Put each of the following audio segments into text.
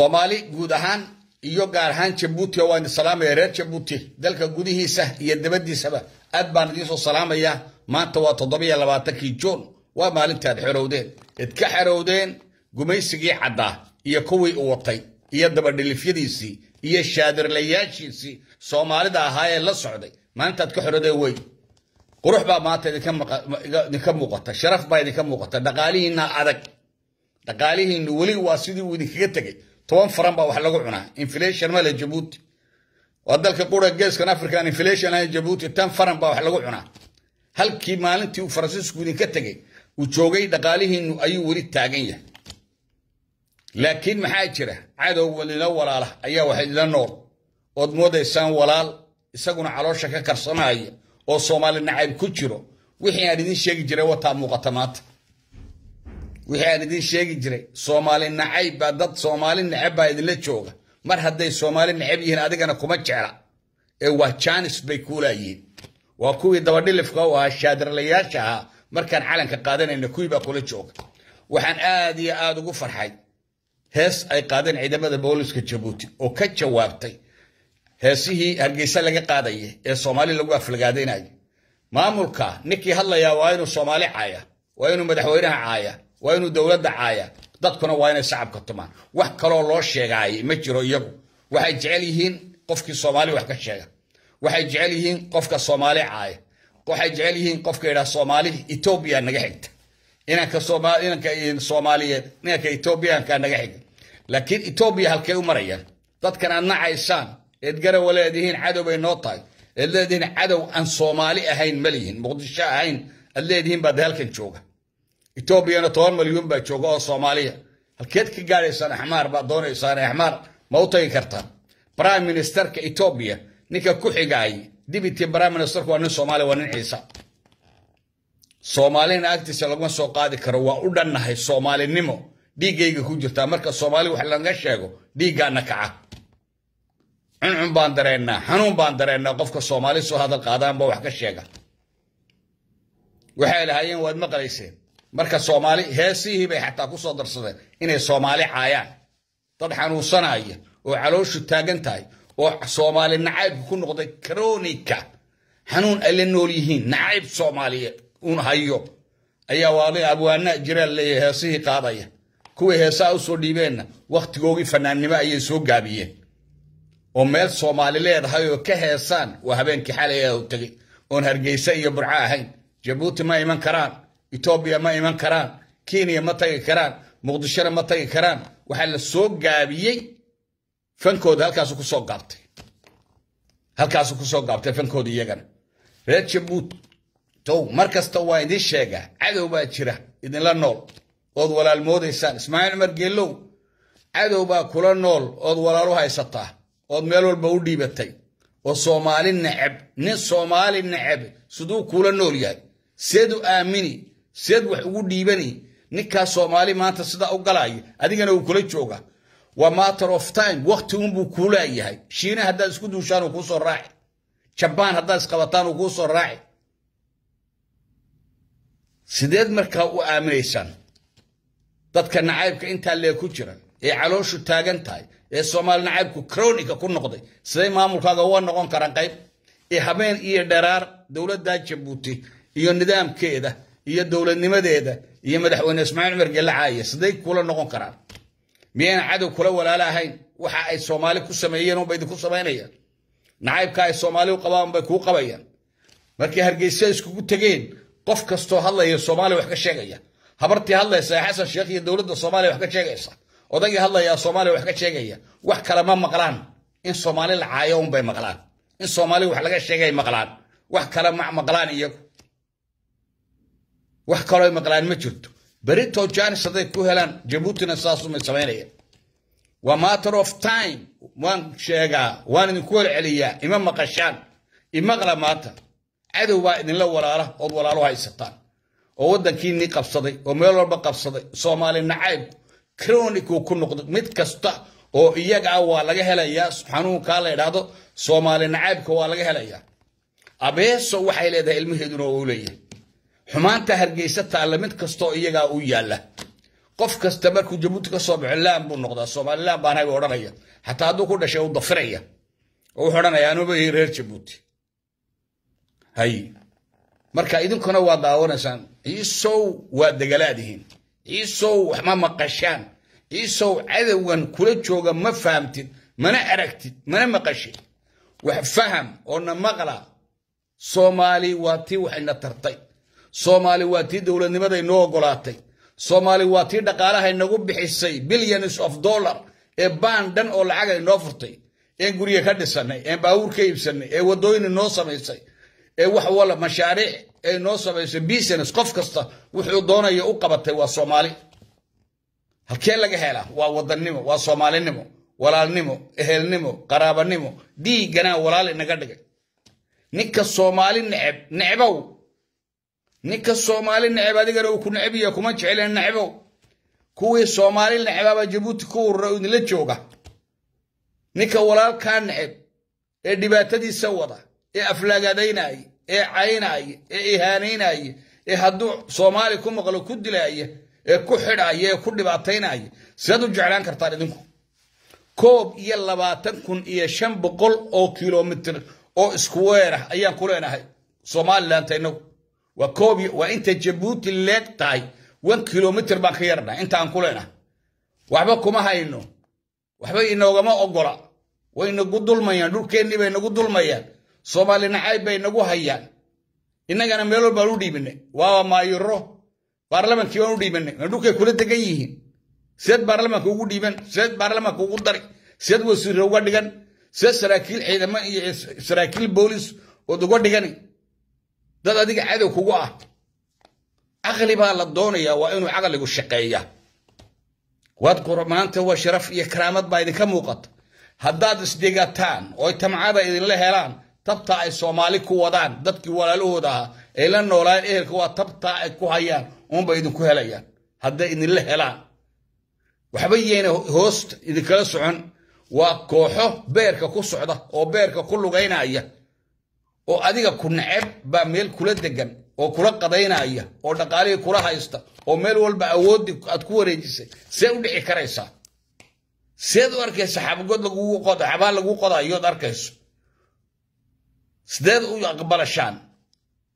soomaali guud ahaan iyo gaar ahaan jabuuti oo waan salaamaya reer jabuuti dalka gudihiisa iyo dabadiisaba aad baan idiin soo salaamayaa maanta waa toddobiyo labaatankii juun waa maalintaad xorowdeen id ka xorowdeen gumaysigii caddaa iyo kuwii u watay iyo dabadhilifyadiisii iyo shaadirlayaashiisii soomaalida ahaa ee la socday maantaad ka xorowdeen wey qurux baa maanta idinka muuqata sharaf baa idinka muuqata dhaqaalihiinna adag dhaqaalihiinnu weli waa sidii uu idinkaga tegey toban faran baa wax lagu cunaa inflation male jabuuti waa dalka qura geeskan african inflation ahayn jabuuti tan faran baa wax lagu cunaa halkii maalintii uu faransiisku idinka tegey uu joogay dhaqaalihiinnu ayuu weli taagan yahay laakiin maxaa jira cadow walila walaala ayaa wax idila nool ood moodaysaan walaal isaguna caloosha ka karsanaya oo soomaali nacayb ku jiro wixii aan idin sheegi jiray wataa muuqata maanta wixii aan idin sheegi jiray soomaali nacayb baa dad soomaali necab baa idinla jooga mar hadday soomaali necab yihiin adigana kuma jecla ee waa jaanis bay kuulaayihiin waa kuwii dabadhilifka u ahaa shaadirlayaasha ahaa markaan calanka qaadanayna kuwii baa kula jooga waxaan aad iyo aad ugu farxay hees ay qaadeen ciidamada booliska jabuuti oo ka jawaabtay heesihii hargeysa laga qaadaya ee soomaali lagu aflagaadaynaya maamulka ninkii hadlayaa waa inuu soomaali caaya waa inuu madaxweynaha caaya وينو دولة دعاية دادكونا وين سعبك طمان وحكالو الله شيغاي مجرو يغو وحي جعليهين قفكي صومالي وحكا شيغا وحي جعليهين قفكا صومالي عاي وحي جعليهين قفكا إلى صومالي إتوبيا نجحت إنك صومالي إنك صومالي إنك إتوبيا نجحت لكن إتوبيا هالكي أمريا دادكنا نعيسان إدقر ولادهين عدو بين نوطاي الذين عدو أن صومالي أهين مليهن مقدشا أهين الذين بدهلكن شوغا etoobiyana toban malyuun baa jooga oo soomaaliya halkeed ka gaadhaysaan axmaar baad doonaysaan axmaar ma u tagi kartaan prime ministerka etoobiya ninka ku xigaay dibity prime ministerku waa nin soomaaliya waa nin ciisa soomaalina agtiisa laguma soo qaadi karo waa u dhannahay soomaalinimo dhiiggayga ku jirtaa marka soomaali wax laga sheego dhiiggaana kaca cuncun baan dareennaa xanuun baan dareennaa qofka soomaali soo hadal qaadaanba wax ka sheega waxay lahaayeen waad maqlayseen marka soomaali heesihii bay xataa ku soo darsadeen inay soomaali caayaan dad xanuunsanaya oo calooshu taagan tahay oo soomaali nacaybka ku noqday kronika xanuun ay la nool yihiin nacayb soomaaliyeed un hayo ayaa waali abwaana jiraan leeyahay heesihii qaadaya kuwii heesaha usoo dhiibeenna wakhtigoogii fanaannimo ayay soo gaabiyeen oo meel soomaali leedahay oo ka heesaan waa habeenkii xalay u tegey oon hargeysa iyo burco ahayn jabuuti ma iman karaan etoobiya ma iman karaan kenya ma tagi karaan muqdishona ma tagi karaan waxaa la soo gaabiyey fankooda halkaasu kusoo gaabtay halkaasu kusoo gaabtay fankooda iyagana reer jabuuti tow mar kasta waa idiin sheegaa cadow baa jira idinla nool ood walaal moodaysaan ismaaciil cumar geelow cadow baa kula nool ood walaalu haysataa ood meel walba u dhiibatay oo soomaali necab nin soomaali necab siduu kuula nool yahay seed u aamini soomaali maanta sidaa u galaya adigana uu kula jooga waa matter of time wakti unbuu kuulaayahay shiina haddaad isku duushaan uu kuu soo raaci jabaan haddaad isqabataan uu kuu soo raaci sideed markaa u aaminaysaan dadka nacaybka intaa lee ku jira ee calooshu taagan tahay ee soomaali nacaybku kronika ku noqday siday maamulkaaga uga noqon karaan qayb ee habeen iyo dheraar dowladda jabuuti iyo nidaamkeeda iyo dowladnimadeeda iyo madaxweyne ismaaciil cumar gelacaaya siday kula noqon karaan miyayna cadow kula walaalo ahayn waxa ay soomaali ku sameeyeen unba idinku samaynayaan nacaybka ay soomaali u qabaan bay kuu qabayaan markay hargeysa iskugu tegeen qof kastoo hadlaya soomaaliya wax ka sheegaya habartii hadlaysa ee xasan sheekh iyo dowladda soomaaliya wax ka sheegaysa odaygii hadlayaa soomaaliya wax ka sheegaya wax kale ma maqlaan in soomaali la caayo unbay maqlaan in soomaali wax laga sheegay maqlaan wax kale ma maqlaan iyagu wax kaloo maqlaan ma jirto berito janis hadday ku helaan jabuutina saasumay samaynaya waa matter of time waan sheegaa waan idinku welceliyaa ima maqashaan imaqla maanta cadow baa idinla walaala ood walaalo haysataan oo waddankiinii qabsaday oo meel walba qabsaday soomaali nacaybku kronikuu ku noqday mid kasta oo iyaga ah waa laga helayaa xanuunkaa la idhaahdo soomaali nacaybka waa laga helayaa abeeso waxay leedahay ilmaheeduna oo u leeyahay qof kasta markuu jabuuti ka soo baxo laan buu noqdaa somalilan baanahay buu odhanaya xataa hadduu ku dhashay uu dafiraya oo wuxuu odhanaya anuba yahay reer jabuuti hay marka idinkuna waa daawanaysaan ciisow waa degalaadihiin ciisow wax ma maqashaan ciisow cadowgan kula jooga ma fahamtid mana aragtid mana maqashid wax faham oo na maqla soomaali waa tii waxayna tartay soomaali waa tii dowladnimada inoo ogolaatay soomaali waa tii dhaqaalaha inagu bixisay billions of dollar ee baan dhan oo lacaga inoo furtay een gurye ka dhisanay een baawuur ka iibsanay ee waddooyin inoo samaysay ee wax wala mashaariic ee inoo samaysay business qof kasta wuxuu doonaya u qabatay waa soomaali halkee laga helaa waa wadannimo waa soomaalinimo walaalnimo ehelnimo qaraabanimo dhiigganaa walaal inaga dhigay ninka soomaali neceb necbow ninka soomaali neceb adigana uu ku neceb yahay kuma jeclen necbow kuwii soomaali necbaaba jabuuti ku urura idinla jooga ninka walaalkaa neceb ee dhibaatadiisa wada ee aflaagadaynaya ee caynaya ee ihaanaynaya ee hadduu soomaali ku maqlo ku dilaya ee ku xidhaya ee ku dhibaataynaya sidaad u jeclaan kartaan idinku koob iyo labaatan kun iyo shan boqol oo kilomitr oo isku weerah ayaan ku leenahay somaliland inagu وكوبي وإنت جيبوتي ليك تاي. وين كيلومتر باكيرنا إنت انقلنا وحبكو ما هينو وحبي انو ما أقرأ. وين نقود الميان. دول كيني بين نقود الميان. صومالي نعاي بين نقو هيان. أنا كان ميلو بارو دي مني واو ما يرو. بارلمان كيونو دي مني ندوك كولت كيهين سيد بارلمان كوكو دي من سيد بارلمان كوكو داري. سيد وسير روغا ديغان. سيد سراكيل عيدما سراكيل بوليس. ودوغا ديغاني. دادا ديك عدو كوغو آه اغلي با لدونيا وانو عقل لغو الشقيا واد قرمان تهو شرف إيه كرامات با ايدي كموقت هداد اسديقا تان اوي تمعابا ايدي الله هلان تبتا اي سومالي كوودان دادكي والالوه داها ايلان نولاين إيه الكوا تبتا اي كوهايان اون با ايدي كوهاليان هداد ايدي الله هلان وحبيين هوست ايدي كلاسوحن واقوحو بيركا كو سوحدا أو بيركا كلو وأديك كن عب بميل كل الدجن وكل قضينا إياه ودقالي كل هايستا وميل والبع ود أتكون رجس سود إكرسا سيد وركيس حب قد لقو قد حبال لقو قد أيوة دركيس سيد ويا شان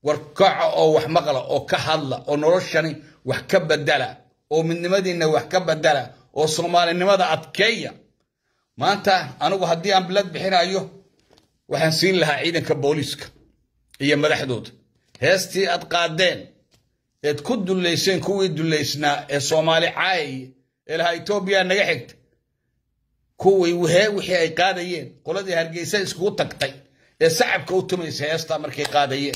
وركع أو وحمقلة أو كحلة أو نرشني وحكب الدلا أو من نمدي إنه وحكب الدلا أو صومال إنه ماذا أتكيا ما أنت أنا وهدي أم بلد بحين أيوه وحن سين لها عيدن كبوليسك. هي ملحدود. هستي أتقادين. اتكود دوليسين كوي دوليسنا الصومالي عاي الهايتوبيا نجحت. كوي وهي وحي أي قاديين. قولادي هرقيسين سكو تكتي السعب كو تميسي هستا مركي قاديين.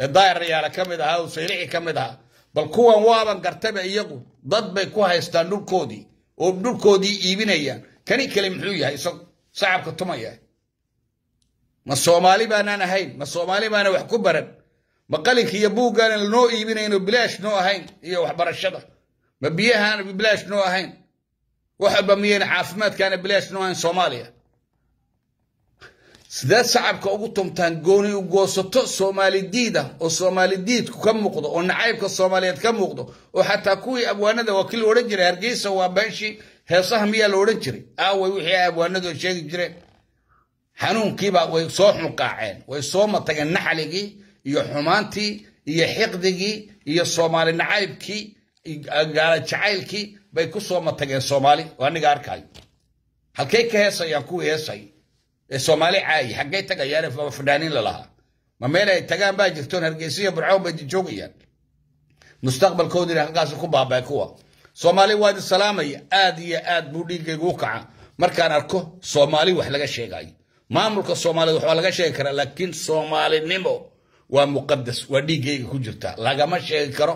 الدائر ريالة كمدها وصيريحي كمدها بل كوان وابن قرتبع يقو ضد بيكوها يستان نور كودي. ونور كودي ايبين ايان كاني كلمحلو يهي صعب كو تميسي ما الصومالي بانا نهين ما الصومالي بانا وحكو برد ما قالك يا بو قال النو يبين انه إيه بلاش نو هين. هي وحبر الشطر ما بيها بلاش نو هين. وحب مين حافمات كان بلاش نو هين صوماليا. سدا صعب كوغوتم تانغوني وغوسطو صومالي ديدا وصومالي ديد كم مقضى. ونعيب كصومالية كم مقضى. وحتى كوي ابوانا وكل ورجل ارجيس وابنشي هي صهمية الورجل أو يوحي ابوانا وشيك جري. هنون كيبا ويصوحن قاعين ويصوما تجن نحلقي يحمانتي يحقدقي يصومالي نعايبكي يقال جعيلكي بيكو صوما تجن صومالي واني قاركاي هل كيكا هيساي يكو هيساي الصومالي عاي حقيتا قيالي فدانين للها ما ميلا يتقان باي جلتون هرقيسية برعوم باي جوقيا مستقبل كودري هنقاس الكوبا بايكوا صومالي وادي السلامي آدي آد بوديكي قوكعا مركان الكو صومالي وحلقا الشيقاي maamulka soomaaliyed waxbaa laga sheegi karaa laakiin soomaalinimo waa muqadas waa dhiiggayga ku jirta lagama sheegi karo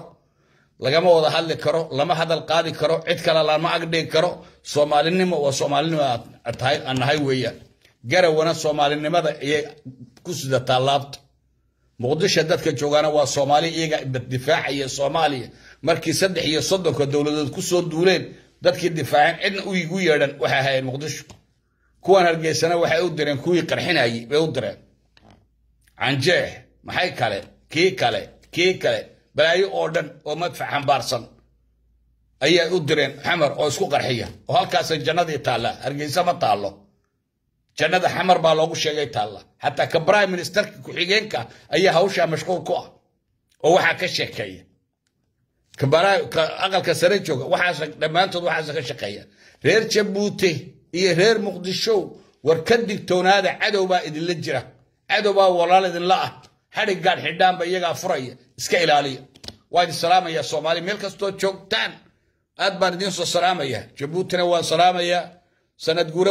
lagama wada hadli karo lama hadal qaadi karo cid kale lama agdhigi karo soomaalinimo waa soomaalinimo aan nahay weeyaan garawana soomaalinimada ayay ku sidataa laabta muqdisho dadka joogaana waa soomaali iyaga difaacaya soomaaliya markii saddex iyo soddonka dowladood ku soo duuleen dadkii difaaceen cidna u igu yeedhan waxay ahaayeen muqdisho كوان هرجيسنا وحي أدرين كوي قرحين هاي بي أدرين عن جيه محاي كالي كي كالي كي كالي بلا أي أوردن ومدفع حمبارسن أي أدرين حمر أو اسكو قرحية وهل الجنة دي تالا هرجيسا ما تالا جنة حمر بالوغو شيئي تالا حتى كبراي منستر كوحيقين كا أي هاوشا مشغول كوا ووحا كشيكي كبراي أقل كسرين جوغا وحا لما أنتو وحا سك غير جبوتي يهرير مقدشو وركد التون هذا عدو با إذن لجرة. عدو با والال إذن لأت حد قال حدام با يقا فرأي إسكا السلام يا صومالي. ملك استو تشوك تان. أدبار دين سو السلام يا. جبوتنا وان سلام يا. سند قولا